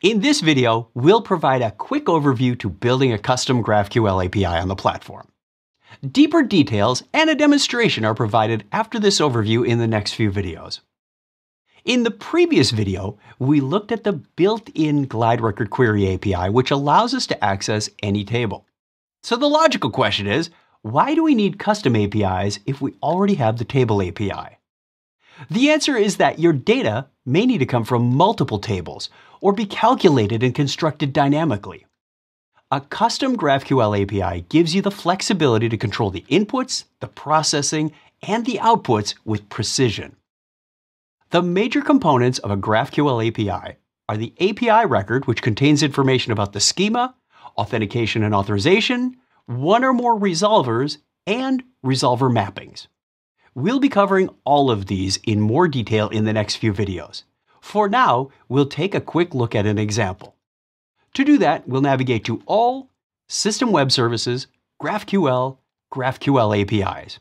In this video, we'll provide a quick overview to building a custom GraphQL API on the platform. Deeper details and a demonstration are provided after this overview in the next few videos. In the previous video, we looked at the built-in Glide Record Query API, which allows us to access any table. So the logical question is, why do we need custom APIs if we already have the table API? The answer is that your data may need to come from multiple tables or be calculated and constructed dynamically. A custom GraphQL API gives you the flexibility to control the inputs, the processing, and the outputs with precision. The major components of a GraphQL API are the API record, which contains information about the schema, authentication and authorization, one or more resolvers, and resolver mappings. We'll be covering all of these in more detail in the next few videos. For now, we'll take a quick look at an example. To do that, we'll navigate to All, System Web Services, GraphQL, GraphQL APIs.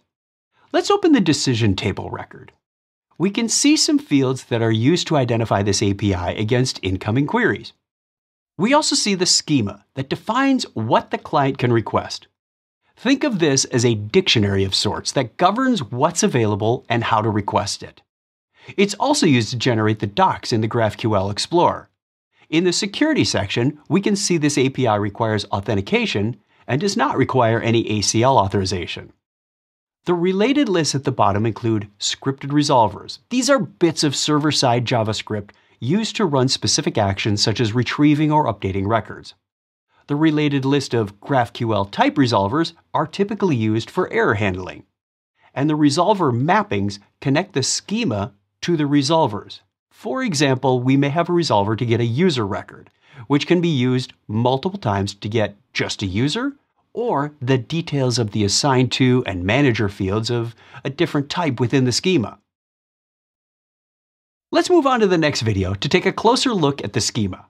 Let's open the decision table record. We can see some fields that are used to identify this API against incoming queries. We also see the schema that defines what the client can request. Think of this as a dictionary of sorts that governs what's available and how to request it. It's also used to generate the docs in the GraphQL Explorer. In the security section, we can see this API requires authentication and does not require any ACL authorization. The related lists at the bottom include scripted resolvers. These are bits of server side JavaScript used to run specific actions such as retrieving or updating records. The related list of GraphQL type resolvers are typically used for error handling. And the resolver mappings connect the schema to the resolvers. For example, we may have a resolver to get a user record, which can be used multiple times to get just a user or the details of the assigned to and manager fields of a different type within the schema. Let's move on to the next video to take a closer look at the schema.